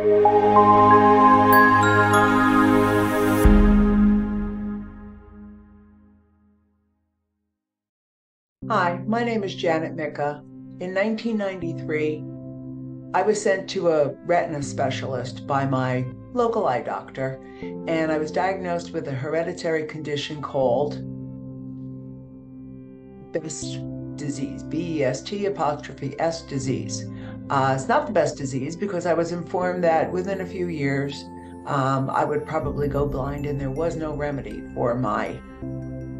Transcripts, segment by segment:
Hi, my name is Janet Micka. In 1993, I was sent to a retina specialist by my local eye doctor, and I was diagnosed with a hereditary condition called Best disease, B-E-S-T apostrophe S disease. Uh, it's not the best disease because I was informed that within a few years um, I would probably go blind and there was no remedy for my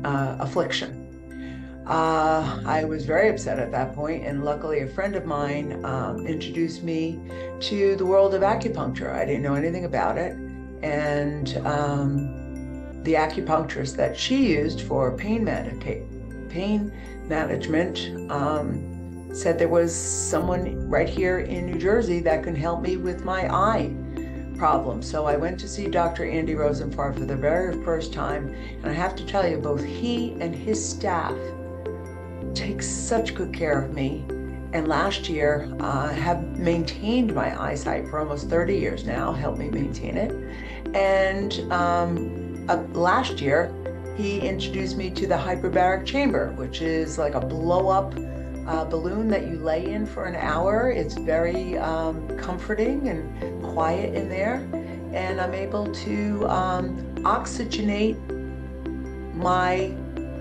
uh, affliction. Uh, I was very upset at that point, and luckily, a friend of mine um, introduced me to the world of acupuncture. I didn't know anything about it, and um, the acupuncturist that she used for pain, medica- pain management um, said there was someone right here in New Jersey that can help me with my eye problem. So I went to see Dr. Andy Rosenfarb for the very first time, and I have to tell you, both he and his staff take such good care of me. And last year, uh, have maintained my eyesight for almost 30 years now, helped me maintain it. And um, uh, last year, he introduced me to the hyperbaric chamber, which is like a blow up uh, balloon that you lay in for an hour. It's very um, comforting and quiet in there. And I'm able to um, oxygenate my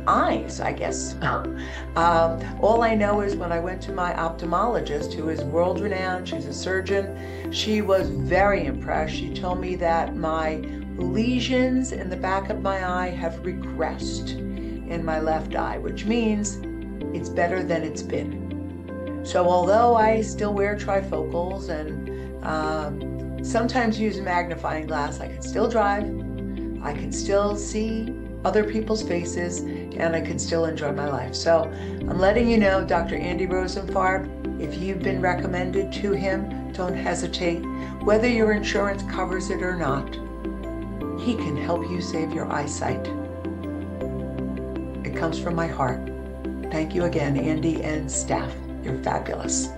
eyes, I guess. um, all I know is when I went to my ophthalmologist, who is world renowned, she's a surgeon, she was very impressed. She told me that my lesions in the back of my eye have regressed in my left eye, which means it's better than it's been. So, although I still wear trifocals and um, sometimes use a magnifying glass, I can still drive, I can still see other people's faces, and I can still enjoy my life. So I'm letting you know, Dr. Andy Rosenfarb, if you've been recommended to him, don't hesitate. Whether your insurance covers it or not, he can help you save your eyesight. It comes from my heart. Thank you again, Andy and staff. You're fabulous.